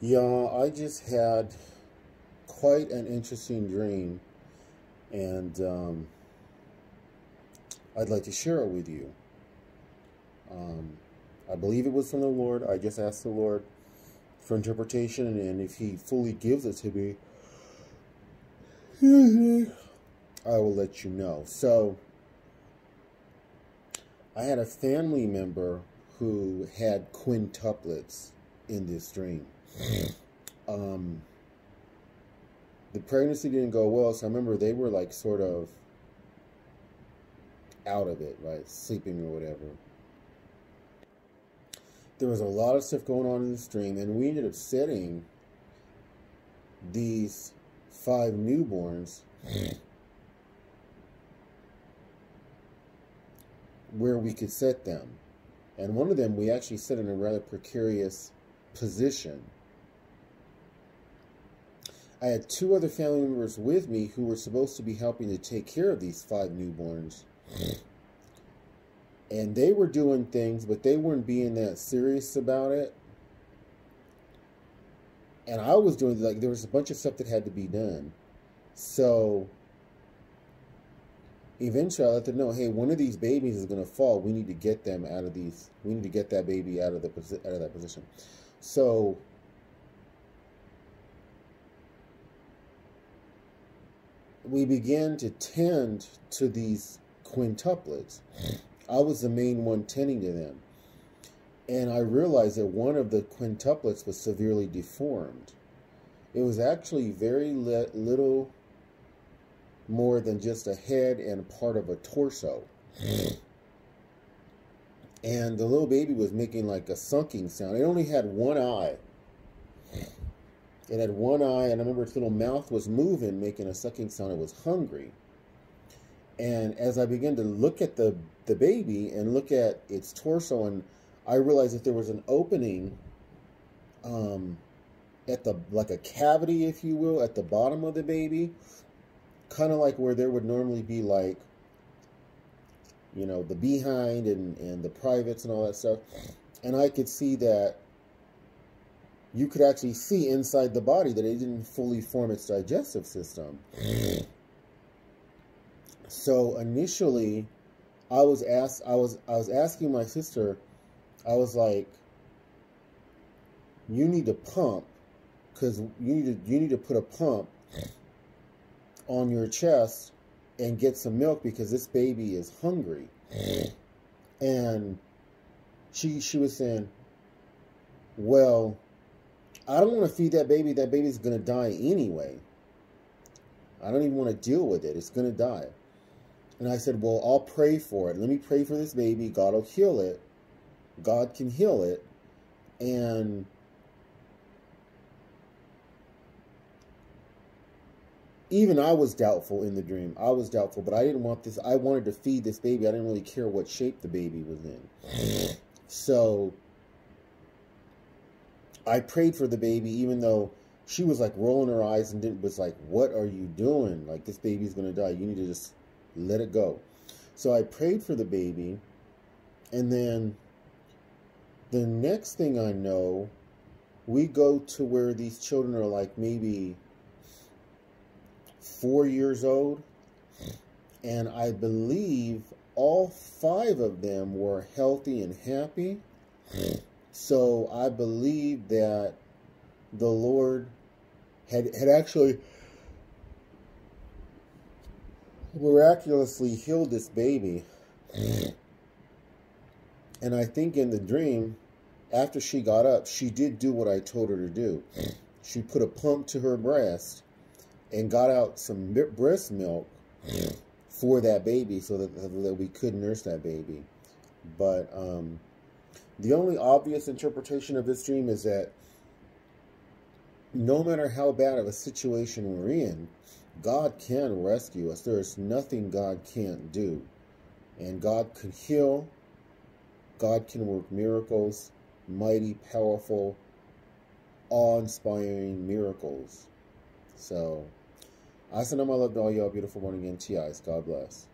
Yeah, I just had quite an interesting dream, and um, I'd like to share it with you. Um, I believe it was from the Lord. I just asked the Lord for interpretation, and if He fully gives it to me, I will let you know. So, I had a family member who had quintuplets in this dream. Um, the pregnancy didn't go well, so I remember they were like sort of out of it, right? Sleeping or whatever. There was a lot of stuff going on in the stream, and we ended up setting these five newborns where we could set them. And one of them we actually set in a rather precarious position. I had two other family members with me who were supposed to be helping to take care of these five newborns. And they were doing things, but they weren't being that serious about it. And I was doing, like, there was a bunch of stuff that had to be done. So eventually I let them know, hey, one of these babies is going to fall. We need to get them out of these. We need to get that baby out of the out of that position. So we began to tend to these quintuplets. I was the main one tending to them. And I realized that one of the quintuplets was severely deformed. It was actually very little more than just a head and part of a torso. and the little baby was making like a sunking sound. It only had one eye. It had one eye, and I remember its little mouth was moving, making a sucking sound. It was hungry. And as I began to look at the, the baby and look at its torso, and I realized that there was an opening um, at the, like a cavity, if you will, at the bottom of the baby, kind of like where there would normally be like, you know, the behind and, and the privates and all that stuff. And I could see that you could actually see inside the body that it didn't fully form its digestive system. so initially, I was asked, I was, I was asking my sister, I was like, you need to pump, because you need to, you need to put a pump on your chest and get some milk because this baby is hungry. and she she was saying, well I don't want to feed that baby. That baby's going to die anyway. I don't even want to deal with it. It's going to die. And I said, well, I'll pray for it. Let me pray for this baby. God will heal it. God can heal it. And even I was doubtful in the dream. I was doubtful, but I didn't want this. I wanted to feed this baby. I didn't really care what shape the baby was in. So I prayed for the baby, even though she was like rolling her eyes and didn't, was like, "What are you doing? Like this baby's gonna die. You need to just let it go." So I prayed for the baby, and then the next thing I know, we go to where these children are like maybe four years old, and I believe all five of them were healthy and happy. So I believe that the Lord had had actually miraculously healed this baby. And I think in the dream, after she got up, she did do what I told her to do. She put a pump to her breast and got out some breast milk for that baby so that, that we could nurse that baby. But um, the only obvious interpretation of this dream is that no matter how bad of a situation we're in, God can rescue us. There is nothing God can't do. And God can heal. God can work miracles, mighty, powerful, awe-inspiring miracles. So, I send out my love to all y'all beautiful born again TIs. God bless.